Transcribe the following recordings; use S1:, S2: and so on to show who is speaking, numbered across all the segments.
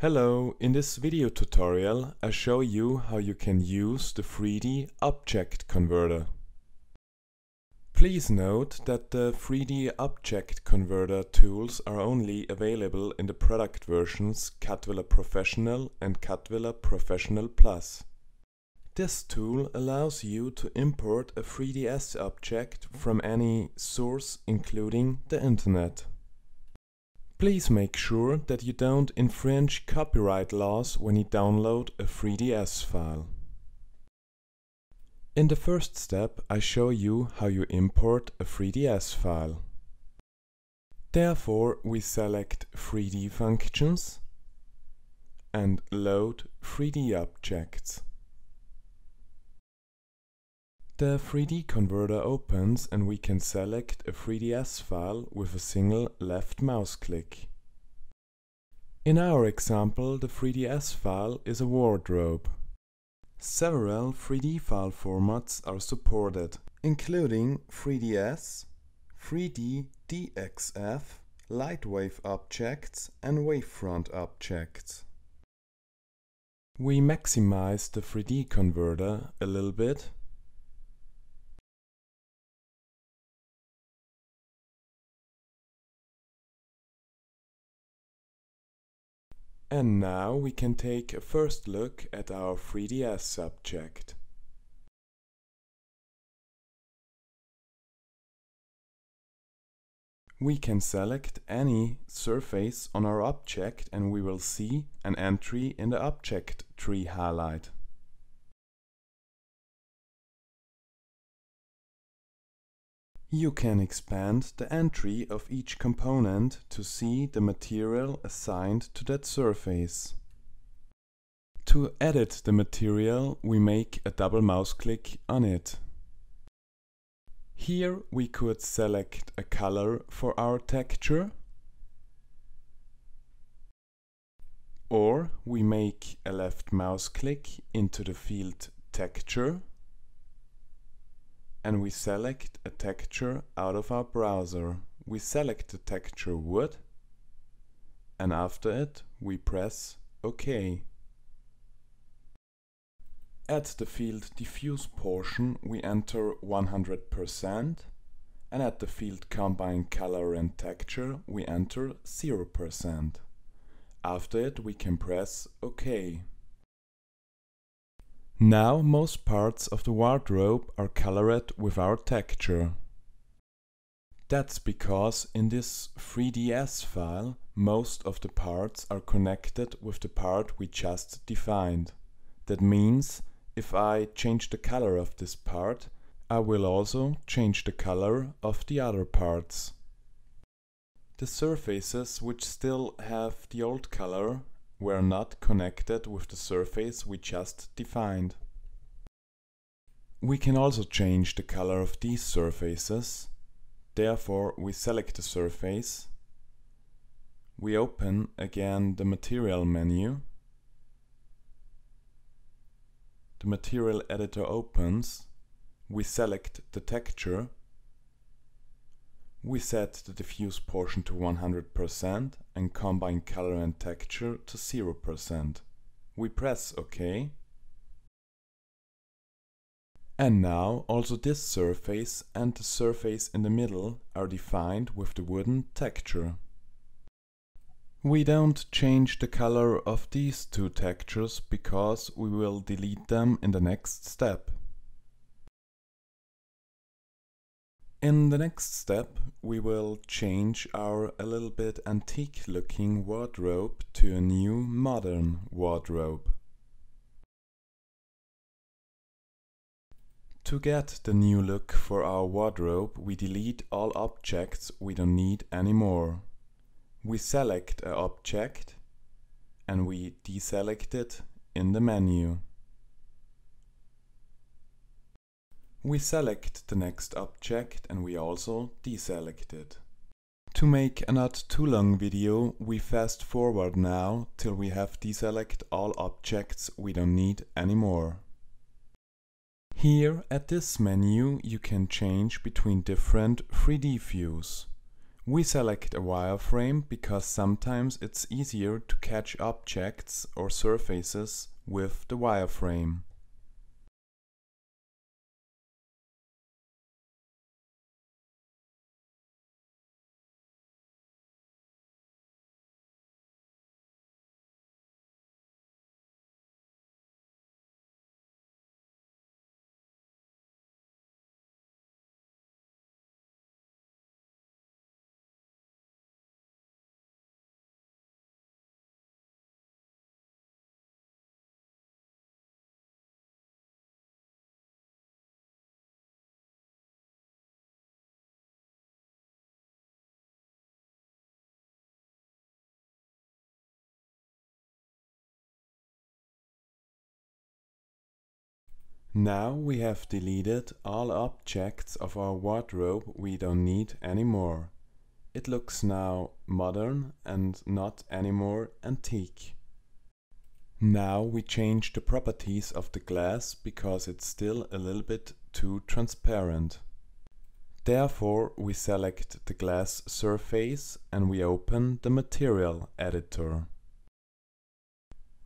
S1: Hello, in this video tutorial I show you how you can use the 3D Object Converter. Please note that the 3D Object Converter tools are only available in the product versions cadvilla Professional and cadvilla Professional Plus. This tool allows you to import a 3ds object from any source including the internet. Please make sure that you don't infringe copyright laws when you download a 3ds file. In the first step I show you how you import a 3ds file. Therefore we select 3D functions and load 3D objects. The 3D converter opens and we can select a 3ds file with a single left mouse click. In our example the 3ds file is a wardrobe. Several 3D file formats are supported, including 3ds, 3D DXF, Lightwave objects and wavefront objects. We maximize the 3D converter a little bit And now we can take a first look at our 3ds subject. We can select any surface on our object and we will see an entry in the object tree highlight. You can expand the entry of each component to see the material assigned to that surface. To edit the material, we make a double mouse click on it. Here we could select a color for our texture or we make a left mouse click into the field texture and we select a texture out of our browser. We select the texture wood and after it we press OK. At the field diffuse portion we enter 100% and at the field combine color and texture we enter 0%. After it we can press OK. Now most parts of the wardrobe are colored with our texture. That's because in this 3ds file most of the parts are connected with the part we just defined. That means if I change the color of this part, I will also change the color of the other parts. The surfaces which still have the old color were not connected with the surface we just defined. We can also change the color of these surfaces. Therefore, we select the surface. We open again the material menu. The material editor opens. We select the texture we set the diffuse portion to 100% and combine color and texture to 0%. We press OK. And now also this surface and the surface in the middle are defined with the wooden texture. We don't change the color of these two textures because we will delete them in the next step. In the next step, we will change our a little bit antique looking wardrobe to a new modern wardrobe. To get the new look for our wardrobe, we delete all objects we don't need anymore. We select an object and we deselect it in the menu. We select the next object and we also deselect it. To make a not too long video, we fast forward now till we have deselect all objects we don't need anymore. Here at this menu you can change between different 3D views. We select a wireframe because sometimes it's easier to catch objects or surfaces with the wireframe. Now we have deleted all objects of our wardrobe we don't need anymore. It looks now modern and not anymore antique. Now we change the properties of the glass because it's still a little bit too transparent. Therefore we select the glass surface and we open the material editor.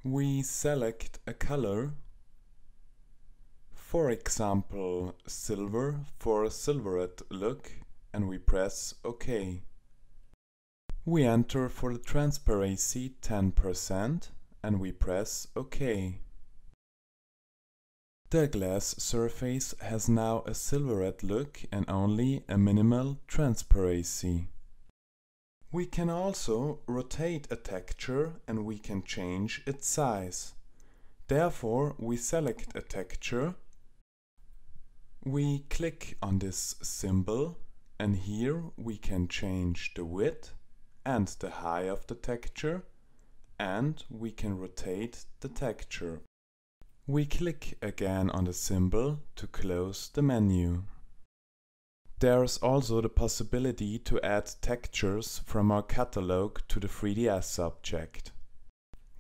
S1: We select a color for example silver for a silverette look and we press OK. We enter for the transparency 10% and we press OK. The glass surface has now a silverette look and only a minimal transparency. We can also rotate a texture and we can change its size. Therefore, we select a texture we click on this symbol and here we can change the width and the height of the texture and we can rotate the texture. We click again on the symbol to close the menu. There's also the possibility to add textures from our catalog to the 3ds object.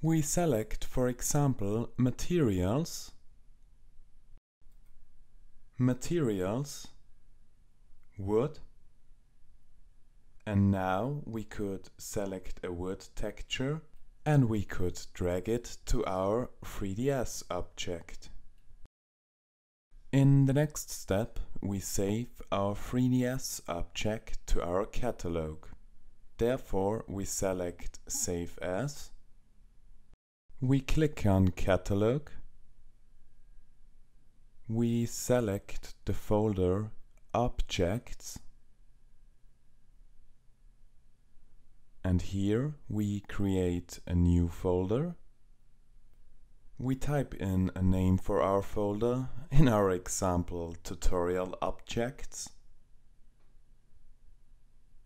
S1: We select, for example, materials materials, wood, and now we could select a wood texture and we could drag it to our 3ds object. In the next step, we save our 3ds object to our catalog. Therefore, we select Save As. We click on Catalog we select the folder Objects and here we create a new folder. We type in a name for our folder, in our example tutorial objects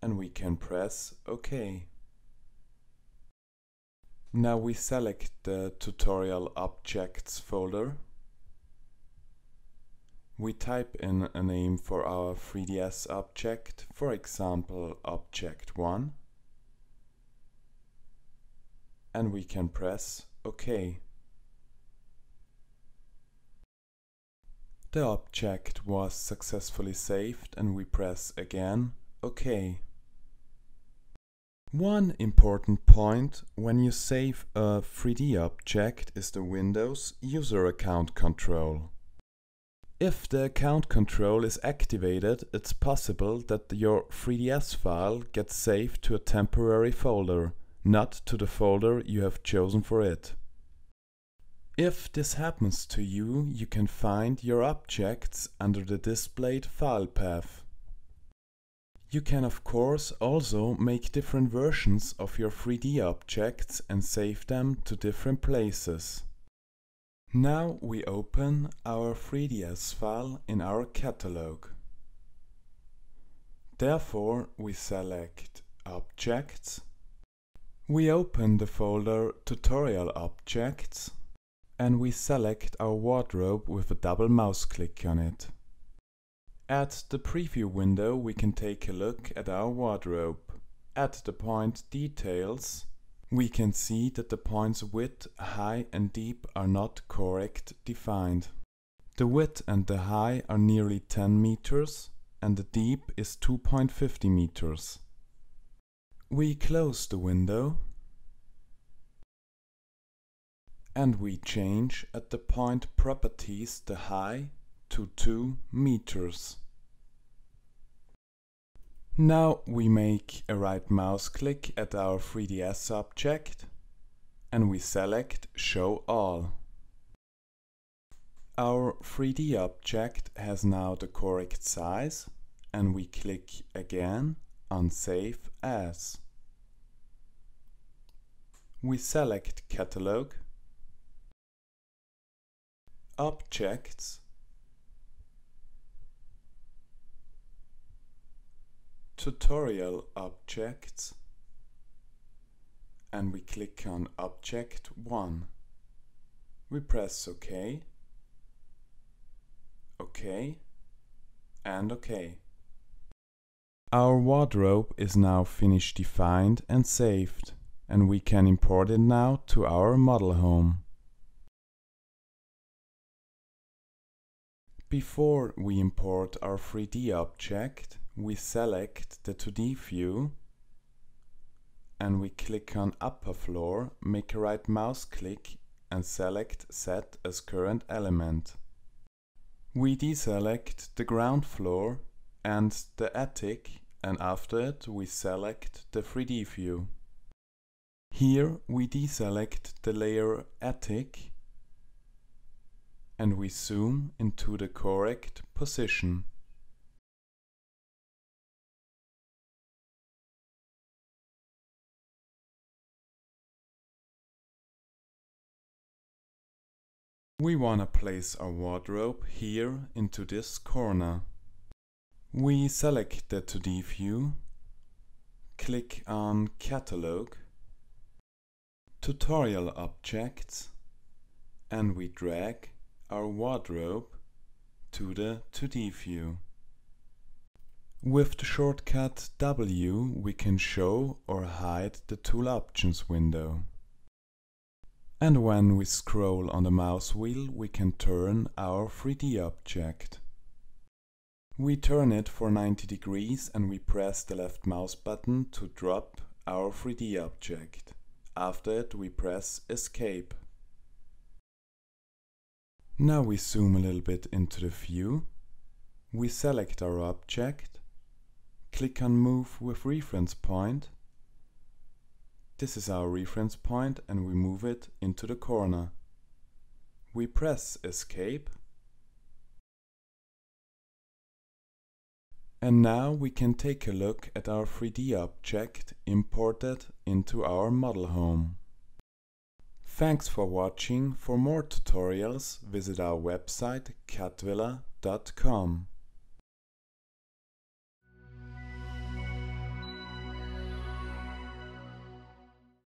S1: and we can press OK. Now we select the tutorial objects folder we type in a name for our 3ds object, for example object 1, and we can press OK. The object was successfully saved and we press again OK. One important point when you save a 3D object is the Windows user account control. If the account control is activated, it's possible that your 3ds file gets saved to a temporary folder, not to the folder you have chosen for it. If this happens to you, you can find your objects under the displayed file path. You can of course also make different versions of your 3D objects and save them to different places. Now we open our 3ds file in our catalog. Therefore we select Objects. We open the folder Tutorial Objects and we select our wardrobe with a double mouse click on it. At the preview window we can take a look at our wardrobe. At the point Details we can see that the points width, high and deep are not correct defined. The width and the high are nearly 10 meters and the deep is 2.50 meters. We close the window and we change at the point properties the high to 2 meters. Now we make a right mouse click at our 3ds object and we select Show All. Our 3D object has now the correct size and we click again on Save As. We select Catalog, Objects tutorial objects and we click on object 1. We press OK, OK and OK. Our wardrobe is now finished defined and saved and we can import it now to our model home. Before we import our 3D object, we select the 2D view and we click on upper floor, make a right mouse click and select set as current element. We deselect the ground floor and the attic and after it we select the 3D view. Here we deselect the layer attic and we zoom into the correct position. We wanna place our wardrobe here into this corner. We select the 2D view, click on Catalog, Tutorial Objects and we drag our wardrobe to the 2D view. With the shortcut W we can show or hide the Tool Options window. And when we scroll on the mouse wheel, we can turn our 3D object. We turn it for 90 degrees and we press the left mouse button to drop our 3D object. After it, we press Escape. Now we zoom a little bit into the view. We select our object, click on Move with Reference Point this is our reference point and we move it into the corner. We press escape and now we can take a look at our 3D object imported into our model home. Thanks for watching. For more tutorials visit our website cadvilla.com.